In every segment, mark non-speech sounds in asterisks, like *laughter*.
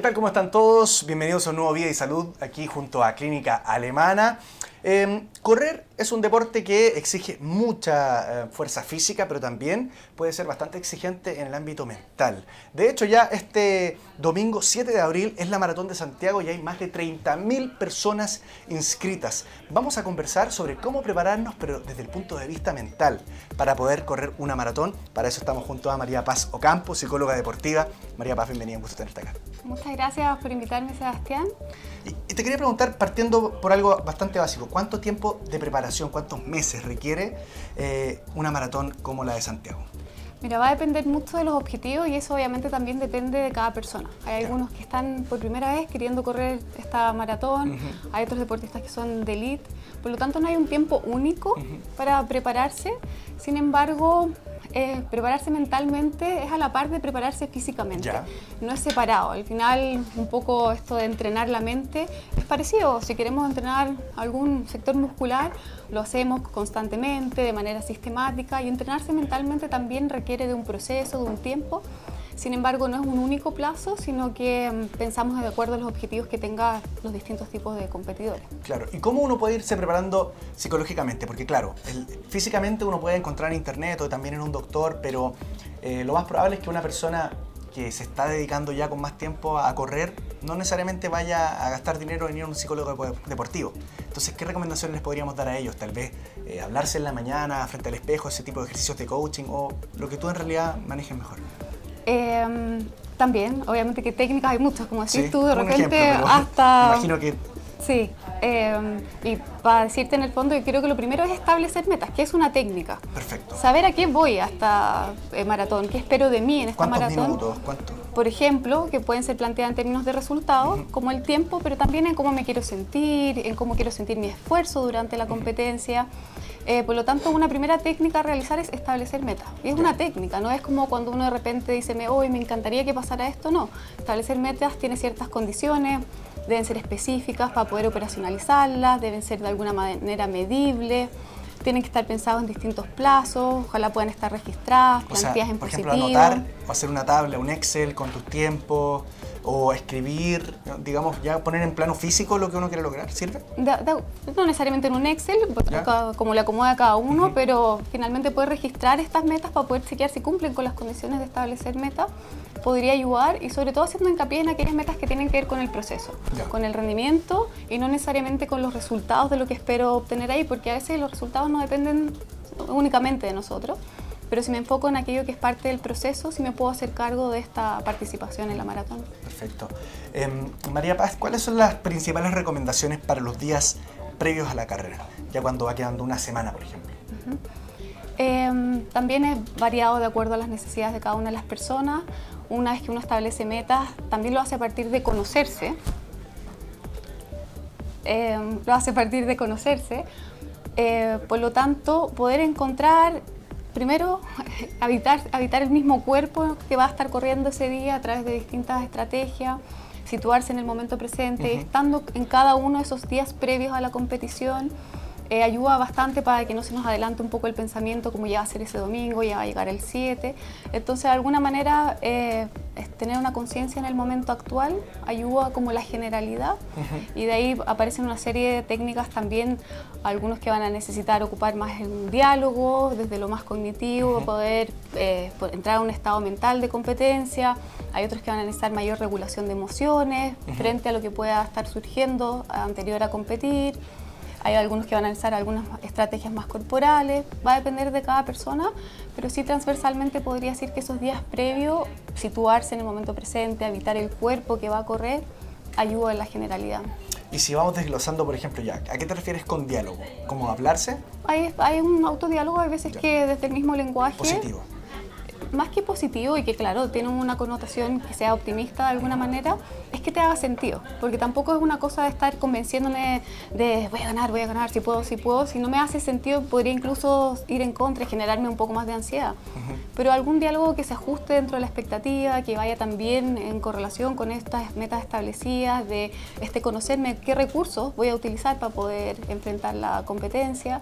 ¿Qué tal? ¿Cómo están todos? Bienvenidos a un nuevo Vida y Salud aquí junto a Clínica Alemana. Eh, correr es un deporte que exige mucha eh, fuerza física, pero también puede ser bastante exigente en el ámbito mental. De hecho, ya este domingo 7 de abril es la Maratón de Santiago y hay más de 30.000 personas inscritas. Vamos a conversar sobre cómo prepararnos, pero desde el punto de vista mental, para poder correr una maratón. Para eso estamos junto a María Paz Ocampo, psicóloga deportiva. María Paz, bienvenida, un gusto tenerte acá. Muchas gracias por invitarme, Sebastián. Y, y te quería preguntar, partiendo por algo bastante básico, ¿cuánto tiempo de preparación, cuántos meses requiere eh, una maratón como la de Santiago? Mira, va a depender mucho de los objetivos y eso obviamente también depende de cada persona. Hay algunos que están por primera vez queriendo correr esta maratón, hay otros deportistas que son de elite, por lo tanto no hay un tiempo único para prepararse. Sin embargo, eh, prepararse mentalmente es a la par de prepararse físicamente. No es separado. Al final, un poco esto de entrenar la mente es parecido. Si queremos entrenar algún sector muscular, lo hacemos constantemente, de manera sistemática, y entrenarse mentalmente también requiere de un proceso, de un tiempo. Sin embargo, no es un único plazo, sino que mm, pensamos de acuerdo a los objetivos que tengan los distintos tipos de competidores. Claro, ¿y cómo uno puede irse preparando psicológicamente? Porque claro, físicamente uno puede encontrar en internet o también en un doctor, pero eh, lo más probable es que una persona que se está dedicando ya con más tiempo a correr no necesariamente vaya a gastar dinero en ir a un psicólogo deportivo. Entonces, ¿qué recomendaciones les podríamos dar a ellos? Tal vez eh, hablarse en la mañana frente al espejo, ese tipo de ejercicios de coaching o lo que tú en realidad manejes mejor. Em, también, obviamente que técnicas hay muchas, como decís tú, de repente hasta... Imagino que... Sí, em, y para decirte en el fondo, yo creo que lo primero es establecer metas, que es una técnica. Perfecto. Saber a qué voy a esta eh, maratón, qué espero de mí en esta maratón. Minutos? ¿Cuánto? Por ejemplo, que pueden ser planteadas en términos de resultados, como el tiempo, pero también en cómo me quiero sentir, en cómo quiero sentir mi esfuerzo durante la competencia. Eh, por lo tanto, una primera técnica a realizar es establecer metas. Y es una técnica, no es como cuando uno de repente dice, me, hoy me encantaría que pasara esto, no. Establecer metas tiene ciertas condiciones, deben ser específicas para poder operacionalizarlas, deben ser de alguna manera medibles tienen que estar pensados en distintos plazos, ojalá puedan estar registradas, plantillas en por ejemplo, anotar hacer una tabla, un Excel con tus tiempos, o escribir, digamos, ya poner en plano físico lo que uno quiere lograr, ¿sirve? no necesariamente en un Excel, pues, como le acomoda a cada uno, pero finalmente puede registrar estas metas para poder chequear si cumplen con las condiciones de establecer metas, podría ayudar y sobre todo haciendo hincapié en aquellas metas que tienen que ver con el proceso, con el rendimiento y no necesariamente con los resultados de lo que espero obtener ahí, porque a veces los resultados no dependen únicamente de nosotros pero si me enfoco en aquello que es parte del proceso, sí me puedo hacer cargo de esta participación en la maratón. Perfecto. Em, María Paz, ¿cuáles son las principales recomendaciones para los días previos a la carrera? Ya cuando va quedando una semana, por ejemplo. Em, también es variado de acuerdo a las necesidades de cada una de las personas. Una vez que uno establece metas, también lo hace a partir de conocerse. Em, lo hace a partir de conocerse. Eh, por lo tanto, poder encontrar primero, *laughs* habitar, habitar el mismo cuerpo que va a estar corriendo ese día a través de distintas estrategias, situarse en el momento presente, estando en cada uno de esos días previos a la competición eh, ayuda bastante para que no se nos adelante un poco el pensamiento como ya va a ser ese domingo, ya va a llegar el 7. Entonces, de alguna manera, eh, tener una conciencia en el momento actual ayuda como la generalidad y de ahí aparecen una serie de técnicas también, algunos que van a necesitar ocupar más el diálogo, desde lo más cognitivo, poder eh, entrar a un estado mental de competencia. Hay otros que van a necesitar mayor regulación de emociones frente a lo que pueda estar surgiendo anterior a competir. Hay algunos que van a analizar algunas estrategias más corporales, va a depender de cada persona, pero sí transversalmente podría decir que esos días previos, situarse en el momento presente, habitar el cuerpo que va a correr, ayuda en la generalidad. Y si vamos desglosando, por ejemplo, ya, ¿a qué te refieres con diálogo? ¿Cómo hablarse? Hay, hay un autodiálogo, hay veces que desde el mismo lenguaje... Positivo más que positivo y que claro, tiene una connotación que sea optimista de alguna manera, es que te haga sentido, porque tampoco es una cosa de estar convenciéndome de voy a ganar, voy a ganar, si puedo, si puedo, si no me hace sentido podría incluso ir en contra y generarme un poco más de ansiedad. Pero algún diálogo que se ajuste dentro de la expectativa, que vaya también en correlación con estas metas establecidas, de este conocerme qué recursos voy a utilizar para poder enfrentar la competencia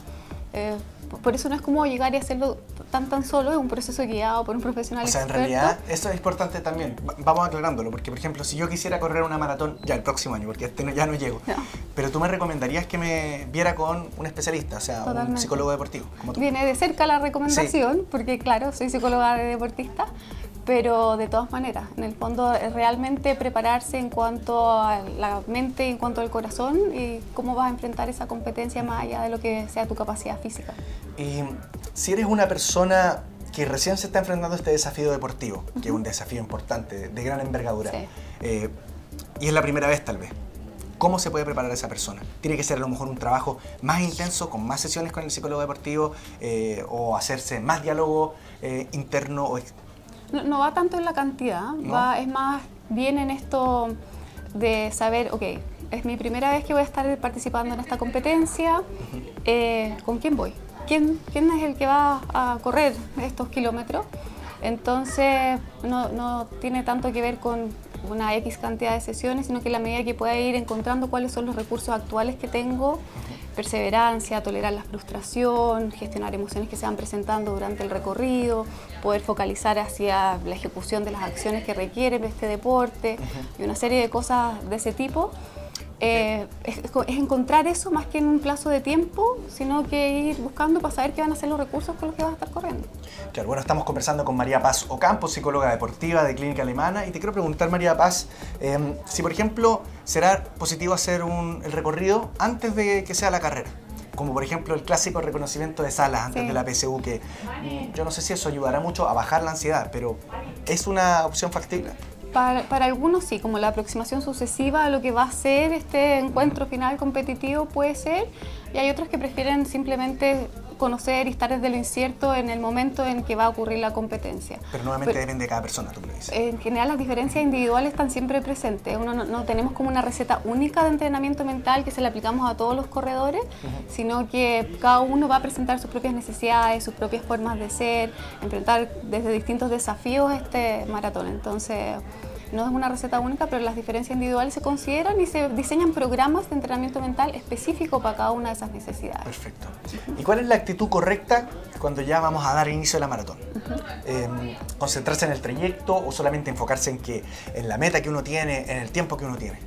Eh, por eso no es como llegar y hacerlo tan tan solo, es un proceso guiado por un profesional. O sea, en realidad, eso es importante también. Vamos aclarándolo, porque por ejemplo, si yo quisiera correr una maratón ya el próximo año, porque este ya no llego, pero tú me recomendarías que me viera con un especialista, o sea, un psicólogo deportivo. Como tú. Viene de cerca la recomendación, porque claro, soy psicóloga de deportista, pero de todas maneras, en el fondo realmente prepararse en cuanto a la mente, en cuanto al corazón y cómo vas a enfrentar esa competencia más allá de lo que sea tu capacidad física. Y si eres una persona que recién se está enfrentando a este desafío deportivo, que es un desafío importante, de gran envergadura, eh, y es la primera vez tal vez, ¿Cómo se puede preparar a esa persona? ¿Tiene que ser a lo mejor un trabajo más intenso, con más sesiones con el psicólogo deportivo, eh, o hacerse más diálogo eh, interno o no, va tanto en la cantidad, va, es más bien en esto de saber, ok, es mi primera vez que voy a estar participando en esta competencia, eh, ¿con quién voy? ¿Quién, ¿Quién es el que va a correr estos kilómetros? Entonces no, no tiene tanto que ver con una X cantidad de sesiones, sino que la medida que pueda ir encontrando cuáles son los recursos actuales que tengo, perseverancia, tolerar la frustración, gestionar emociones que se van presentando durante el recorrido, poder focalizar hacia la ejecución de las acciones que requiere este deporte y una serie de cosas de ese tipo. Eh, es, encontrar eso más que en un plazo de tiempo, sino que ir buscando para saber qué van a ser los recursos con los que vas a estar corriendo. Claro, bueno, estamos conversando con María Paz Ocampo, psicóloga deportiva de Clínica Alemana, y te quiero preguntar, María Paz, em, si por ejemplo será positivo hacer un, el recorrido antes de que sea la carrera como por ejemplo el clásico reconocimiento de salas antes de la PSU, que yo no sé si eso ayudará mucho a bajar la ansiedad, pero es una opción factible. Para, algunos sí, como la aproximación sucesiva a lo que va a ser este encuentro final competitivo puede ser, y hay otros que prefieren simplemente conocer y estar desde lo incierto en el momento en que va a ocurrir la competencia. Pero nuevamente depende de cada persona, tú lo dices. En general las diferencias individuales están siempre presentes. Uno no, tenemos como una receta única de entrenamiento mental que se le aplicamos a todos los corredores, sino que cada uno va a presentar sus propias necesidades, sus propias formas de ser, enfrentar desde distintos desafíos este maratón. Entonces no es una receta única, pero las diferencias individuales se consideran y se diseñan programas de entrenamiento mental específico para cada una de esas necesidades. Perfecto. ¿Y cuál es la actitud correcta cuando ya vamos a dar inicio a la maratón? Em, ¿Concentrarse en el trayecto o solamente enfocarse en, que, en la meta que uno tiene, en el tiempo que uno tiene?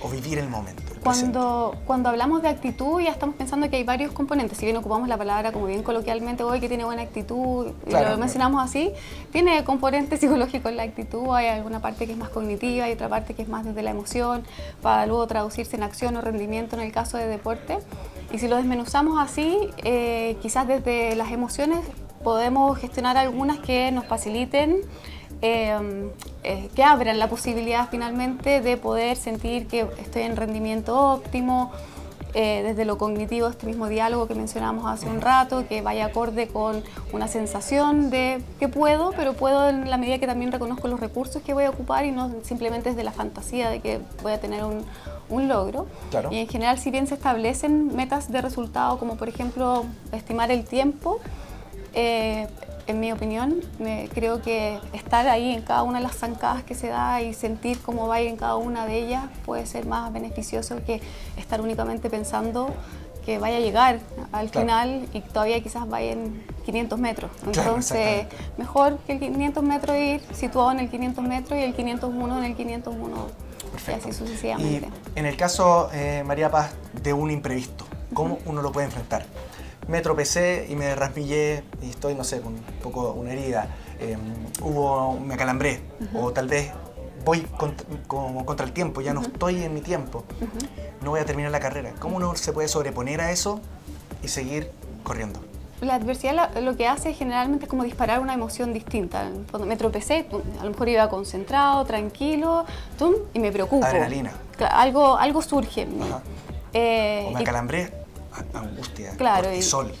O vivir el momento. cuando, cuando hablamos de actitud ya estamos pensando que hay varios componentes, si bien ocupamos la palabra como bien coloquialmente hoy que tiene buena actitud, y lo mencionamos así, tiene componentes *laughs* psicológicos la actitud, hay alguna parte que es más cognitiva y otra parte que es más desde la emoción, para luego traducirse en acción o rendimiento en el caso de deporte. Y si lo desmenuzamos así, eh, quizás desde las emociones podemos gestionar algunas que nos faciliten Em, eh, que abran la posibilidad finalmente de poder sentir que estoy en rendimiento óptimo, eh, desde lo cognitivo, este mismo diálogo que mencionamos hace un rato, que vaya acorde con una sensación de que puedo, pero puedo en la medida que también reconozco los recursos que voy a ocupar y no simplemente desde la fantasía de que voy a tener un, un logro. Y en general, si bien se establecen metas de resultado, como por ejemplo estimar el tiempo, eh, en mi opinión, me, creo que estar ahí en cada una de las zancadas que se da y sentir cómo va en cada una de ellas puede ser más beneficioso que estar únicamente pensando que vaya a llegar al final y todavía quizás vaya en 500 metros. Entonces, mejor que el 500 metros ir situado en el 500 metros y el 501 en el 501 y así sucesivamente. Y en el caso, eh, María Paz, de un imprevisto, ¿cómo uno lo puede enfrentar? Me tropecé y me raspillé y estoy, no sé, con un poco una herida, em, hubo, me acalambré, o tal vez voy contra, como contra el tiempo, ya no estoy en mi tiempo, no voy a terminar la carrera. ¿Cómo uno se puede sobreponer a eso y seguir corriendo? La adversidad lo que hace generalmente es como disparar una emoción distinta. Cuando me tropecé, a lo mejor iba concentrado, tranquilo, y me preocupo. Adrenalina. Algo, algo surge en mí. Eh, o me acalambré, angustia, claro, cortisol.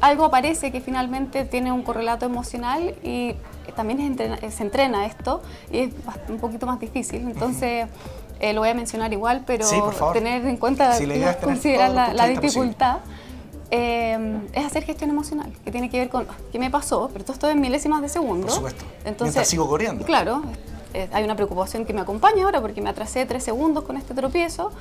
algo aparece que finalmente tiene un correlato emocional y también se entrena esto y es un poquito más difícil. Entonces, eh, lo voy a mencionar igual, pero tener en cuenta, considerar la, dificultad. Eh, es hacer gestión emocional, que tiene que ver con qué me pasó, pero todo esto en milésimas de segundo. Por supuesto. Entonces, sigo corriendo. Claro, hay una preocupación que me acompaña ahora porque me atrasé tres segundos con este tropiezo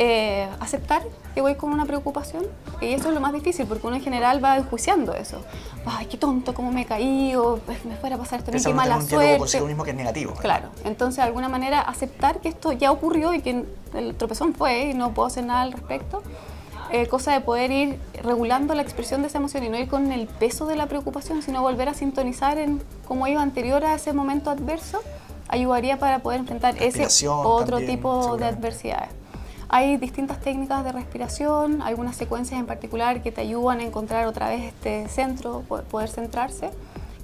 eh, aceptar que voy con una preocupación y eso es lo más difícil porque uno en general va enjuiciando eso. Ay, qué tonto, cómo me caí o pues, me fuera a pasar esto, qué mala suerte. consigo mismo que es negativo. Claro, entonces de alguna manera aceptar que esto ya ocurrió y que el tropezón fue y no puedo hacer nada al respecto. Eh, cosa de poder ir regulando la expresión de esa emoción y no ir con el peso de la preocupación, sino volver a sintonizar en cómo iba anterior a ese momento adverso, ayudaría para poder enfrentar ese otro tipo de adversidades. Hay distintas técnicas de respiración, algunas secuencias en particular que te ayudan a encontrar otra vez este centro, poder centrarse,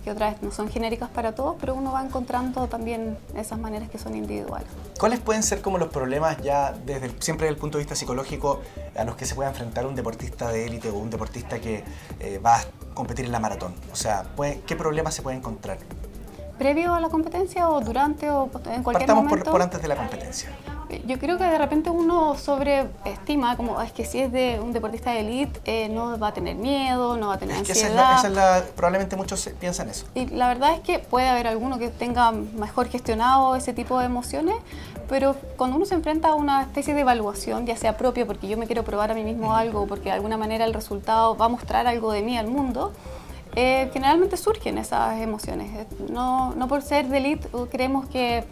que otra vez no son genéricas para todos, pero uno va encontrando también esas maneras que son individuales. ¿Cuáles pueden ser como los problemas ya desde siempre desde el punto de vista psicológico a los que se puede enfrentar un deportista de élite o un deportista que eh, va a competir en la maratón? O sea, ¿qué problemas se puede encontrar? ¿Previo a la competencia o durante o en cualquier Partamos momento? por antes de la competencia yo creo que de repente uno sobreestima, como es que si es de un deportista de élite, eh, no va a tener miedo, no va a tener ansiedad. probablemente muchos piensan eso. Y la verdad es que puede haber alguno que tenga mejor gestionado ese tipo de emociones, pero cuando uno se enfrenta a una especie de evaluación, ya sea propia, porque yo me quiero probar a mí mismo algo, porque de alguna manera el resultado va a mostrar algo de mí al mundo, eh, generalmente surgen esas emociones. No, no por ser de élite creemos que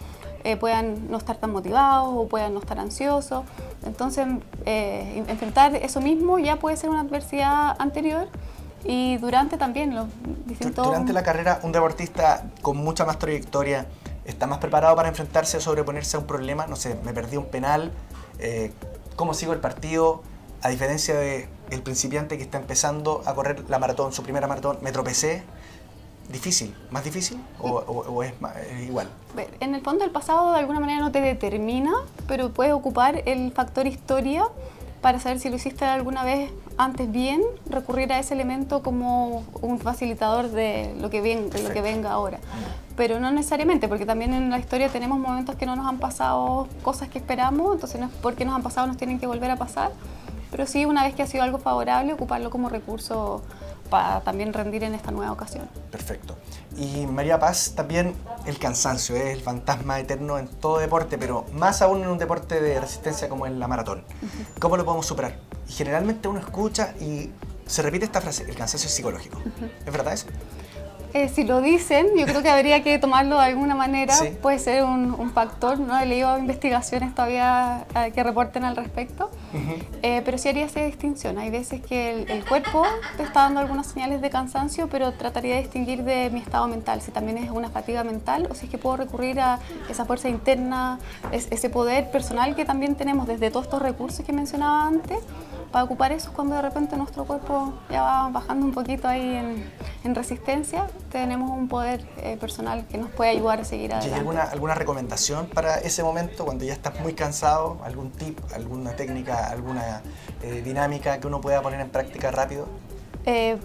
eh, puedan no estar tan motivados o puedan no estar ansiosos. Entonces, eh, enfrentar eso mismo ya puede ser una adversidad anterior y durante también los distintos... Durante la carrera, un deportista con mucha más trayectoria está más preparado para enfrentarse o sobreponerse a un problema. No sé, me perdí un penal, eh, ¿cómo sigo el partido? A diferencia del el principiante que está empezando a correr la maratón, su primera maratón, me tropecé, difícil, más difícil o, es, igual? En el fondo el pasado de alguna manera no te determina, pero puedes ocupar el factor historia para saber si lo hiciste alguna vez antes bien, recurrir a ese elemento como un facilitador de lo que, lo que venga ahora. Pero no necesariamente, porque también en la historia tenemos momentos que no nos han pasado cosas que esperamos, entonces no es porque nos han pasado nos tienen que volver a pasar, pero sí una vez que ha sido algo favorable, ocuparlo como recurso para también rendir en esta nueva ocasión. Perfecto. Y María Paz, también el cansancio es el fantasma eterno en todo deporte, pero más aún en un deporte de resistencia como es la maratón. ¿Cómo lo podemos superar? Y generalmente uno escucha y se repite esta frase, el cansancio es psicológico. ¿Es verdad eso? Eh, si lo dicen, yo creo que habría que tomarlo de alguna manera. Puede ser un, factor. No he leído investigaciones todavía eh, que reporten al respecto. Eh, pero sí haría esa distinción. Hay veces que el, cuerpo te está dando algunas señales de cansancio, pero trataría de distinguir de mi estado mental. Si también es una fatiga mental o si es que puedo recurrir a esa fuerza interna, ese poder personal que también tenemos desde todos estos recursos que mencionaba antes para ocupar eso cuando de repente nuestro cuerpo ya va bajando un poquito ahí en, resistencia, tenemos un poder eh, personal que nos puede ayudar a seguir adelante. ¿Y alguna, alguna recomendación para ese momento, cuando ya estás muy cansado? ¿Algún tip, alguna técnica, alguna eh, dinámica que uno pueda poner en práctica rápido? Eh,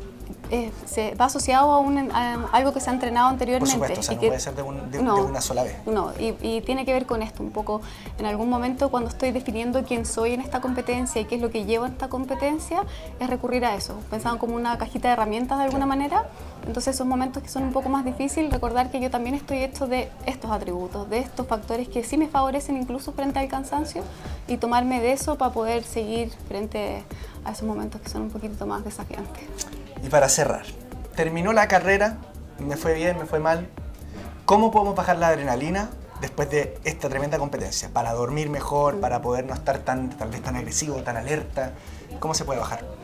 eh, se va asociado a, un, algo que se ha entrenado anteriormente. Por supuesto, o no puede ser de, una sola vez. No, y, tiene que ver con esto un poco. En algún momento cuando estoy definiendo quién soy en esta competencia y qué es lo que llevo en esta competencia, es recurrir a eso, pensando como una cajita de herramientas de alguna manera. Entonces esos momentos que son un poco más difíciles, recordar que yo también estoy hecho de estos atributos, de estos factores que sí me favorecen incluso frente al cansancio y tomarme de eso para poder seguir frente a esos momentos que son un poquito más desafiantes. Y para cerrar, terminó la carrera, me fue bien, me fue mal. ¿Cómo podemos bajar la adrenalina después de esta tremenda competencia? Para dormir mejor, para poder no estar tan, tal vez tan agresivo, tan alerta. ¿Cómo se puede bajar?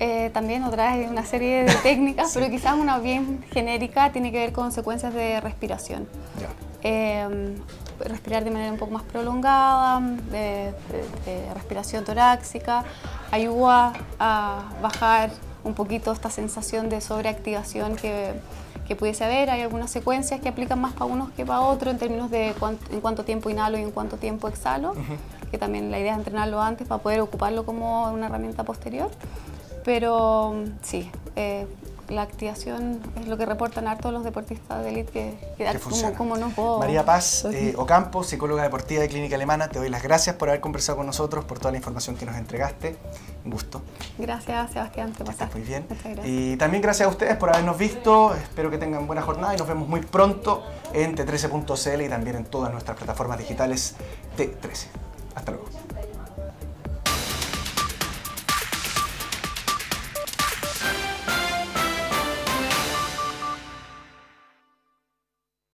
Eh, también otra vez una serie de *laughs* técnicas, pero quizás una bien genérica tiene que ver con secuencias de respiración. Em, respirar de manera un poco más prolongada, de, de respiración torácica, ayuda a bajar un poquito esta sensación de sobreactivación que, que pudiese haber. Hay algunas secuencias que aplican más para unos que para otros en términos de en cuánto tiempo inhalo y en cuánto tiempo exhalo, que también la idea es entrenarlo antes para poder ocuparlo como una herramienta posterior. Pero sí, eh, la activación es lo que reportan hartos los deportistas de élite que, que, como, no puedo... María Paz eh, Ocampo, psicóloga deportiva de Clínica Alemana, te doy las gracias por haber conversado con nosotros, por toda la información que nos entregaste. Un gusto. Gracias, Sebastián. Te pasaste muy bien. Y también gracias a ustedes por habernos visto. Espero que tengan buena jornada y nos vemos muy pronto en T13.cl y también en todas nuestras plataformas digitales T13. Hasta luego.